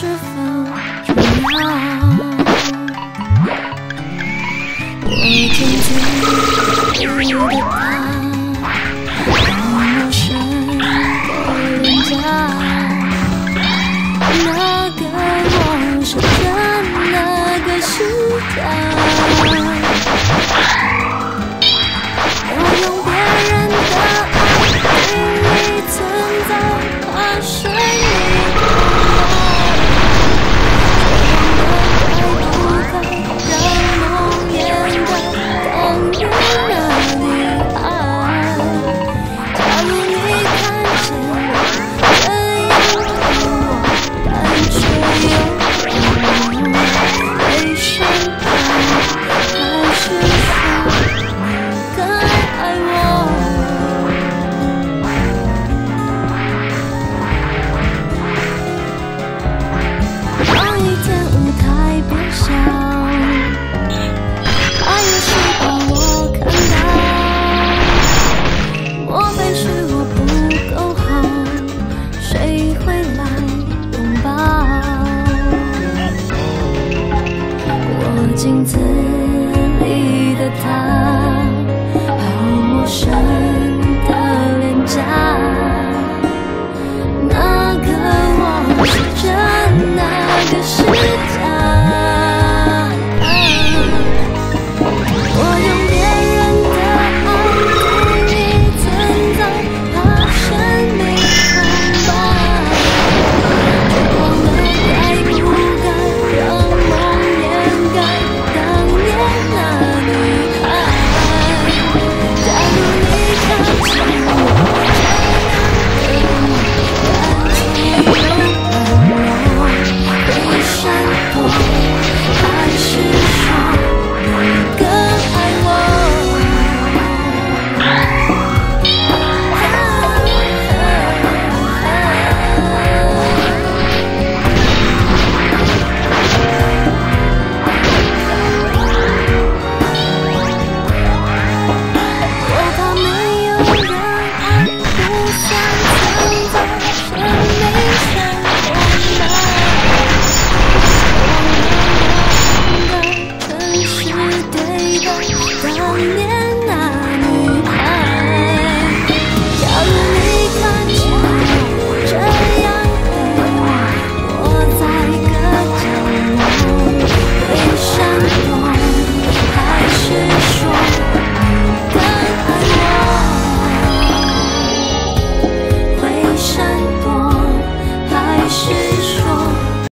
是否重要？我渐渐回忆的他，好陌生的脸颊，那个陌生的那个时代。镜子里的他，好陌生。